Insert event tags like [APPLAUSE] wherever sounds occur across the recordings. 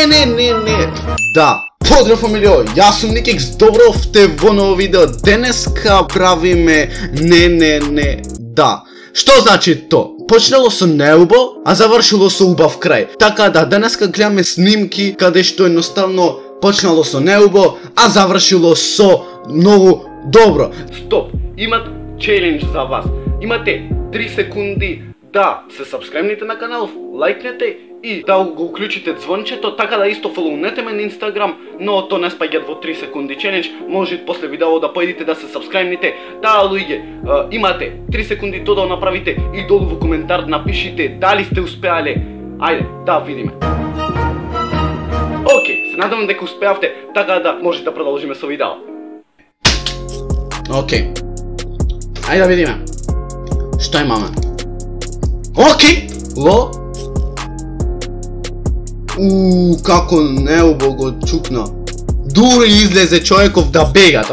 Не, не, не, не. Да. Поздрав фамилио, јас сум Никикс, добро вте во ново видео. Денеска правиме не, не, не, да. Што значи то? Почнало со неубо, а завршило со убав крај. Така да, денеска гледаме снимки каде што едноставно почнало со неубо, а завршило со многу добро. Стоп, имат челендж за вас. Имате 3 секунди да се сабскребните на каналов, лайкнете и да го уклучите звончето, така да исто фолоунете ме на Инстаграм, но то не спаѓа во 3 секунди челендж, може после видео да појдите да се сабскрајбните. Да, луѓе, имате 3 секунди то да направите и долу во коментар напишите дали сте успеале. Ајде, да видиме. Океј, се надевам дека успеавте, така да може да продолжиме со видео. Океј. Ајде да видиме. Што имаме? Океј, ло. У, како небо го чукна. Дури излезе човеков да бегат.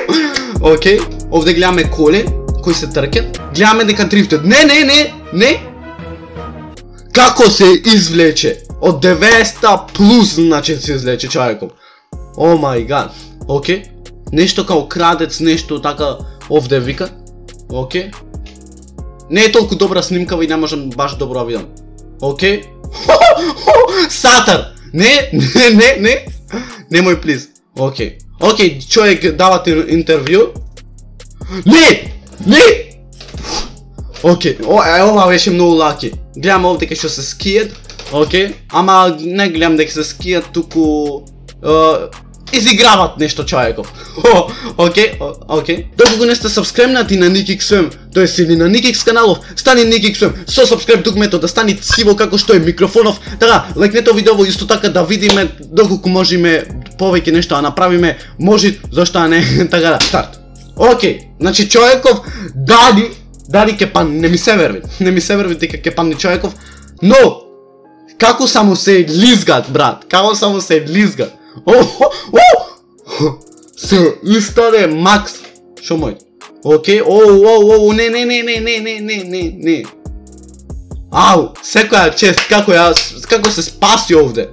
[LAUGHS] Океј, овде гледаме коли кои се тркат. Гледаме дека дрифтот. Не, не, не, не. Како се извлече? Од 900 плюс, значи се извлече човеков. О мај гад. Океј. Нешто као крадец, нешто така овде вика. Океј. Не е толку добра снимка и не можам баш добро да видам. Океј? [LAUGHS] Сатар! Не, не, не, не. Немој плиз. Океј. Океј, човек дава ти интервју. Не! Не! Океј, ова беше многу лаки. Гледам овде дека што се скијат. Океј, ама не гледам дека се скијат, туку изиграват нешто човеков. Океј, океј. Доколку не сте сабскребнати на NickXM, тоест или на Nikix каналов, стани NickXM со сабскреб дугмето да стани сиво како што е микрофонов. Така, лайкнете видео исто така да видиме доколку можеме повеќе нешто да направиме, може зашто а не [LAUGHS] така да старт. Океј, значи човеков дали дали ке пан, не ми се верви. Не ми се верви дека ке панни човеков, но како само се лизгат, брат, како само се лизгат. Се истаде Макс. Шо мој? Океј, оу, оу, оу, не, не, не, не, не, не, не, не, не. Ау, секоја чест, како ја, како се спаси овде.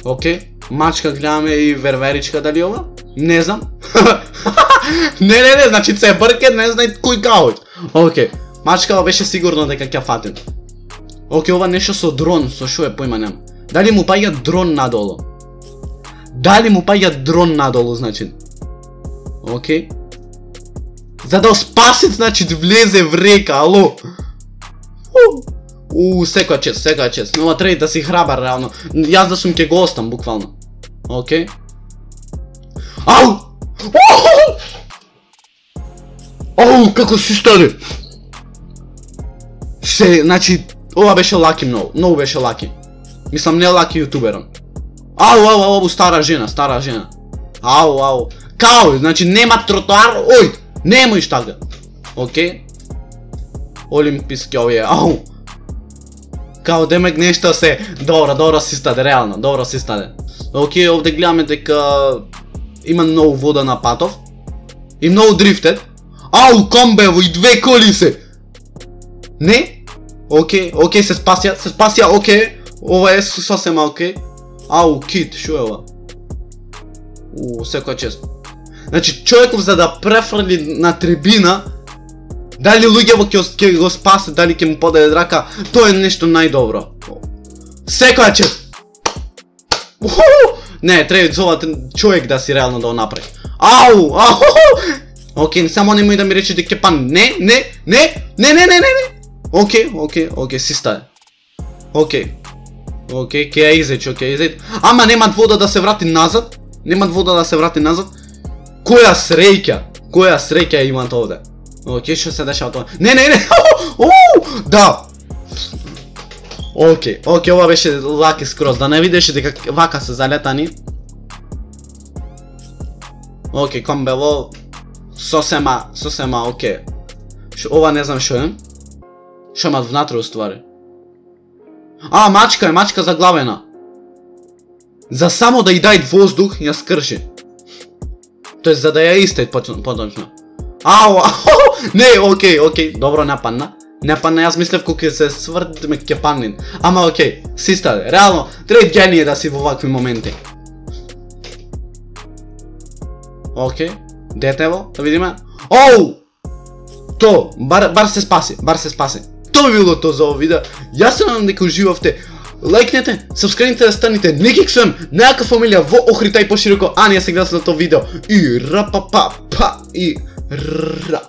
Океј, мачка гледаме и верверичка дали ова? Не знам. [LAUGHS] не, не, не, значи се брке, не знај кој каој. Океј, мачка беше сигурно дека ќе фатен. Океј, ова нешто со дрон, со шо е појма нема. Дали му паѓа дрон надолу? Дали му паѓа дрон надолу, значи? Океј. За да спасет, значи, да влезе в река, ало. У, секоја чест, секоја чест. Но треба да си храбар, реално. Јас да сум ке го остам, буквално. Океј. Ау! Оу како си стари. Се, значи, ова беше лаки многу, многу беше лаки. Мислам не лаки јутуберам. Ау, ау, ау, стара жена, стара жена. Ау, ау. Као, значи нема тротоар, ој, немој штага. Океј. Олимписки овие, ау. Као демек нешто се, добро, добро си стаде, реално, добро си стаде. Океј, овде гледаме дека има многу вода на патов. И многу дрифтет. Ау, комбево и две коли се. Не? Океј, океј, се спасија, се спасија, океј. Ова е сосема океј. Ау, кит, шо е ова? У, секоја чест. Значи, човеков за да префрли на трибина, дали луѓево ќе, ќе го спасе, дали ќе му подаде драка, тоа е нешто најдобро. Секоја чест. Не, треба зова човек да си реално да го направи. Ау, ау, Океј, само немој да ми рече дека пан. Не, не, не, не, не, не, не, не. Океј, океј, океј, си стај. Океј. Океј, ке ја изеч, ја изеч. Ама немат вода да се врати назад. Немат вода да се врати назад. Која среќа? Која среќа имат овде? Океј, што се дешава тоа? Не, не, не. [LAUGHS] да. Океј, океј, ова беше лаки скроз. Да не видеше дека вака се залетани. Океј, комбело сосема, сосема океј. Ова не знам што е. Што имат внатре уствари. А, мачка е, мачка заглавена. За само да ја дај воздух, ја скрши. Тоест, за да ја исте поточно. Ау, ау, [LAUGHS] не, окей, окей, добро нападна. Не не јас мислев кога ќе се сврдиме кепанин. Ама окей, систер, реално, трет генија да си во вакви моменти. Окей, дете во, да видиме. Оу! То, бар, бар се спаси, бар се спаси. Тоа би било тоа за овој видео. Јас се надам дека уживавте. Лайкнете, сабскрајните да станете некик свем, некака фамилија во Охрита и пошироко, а не, се за тоа видео. И ра па па па и ра.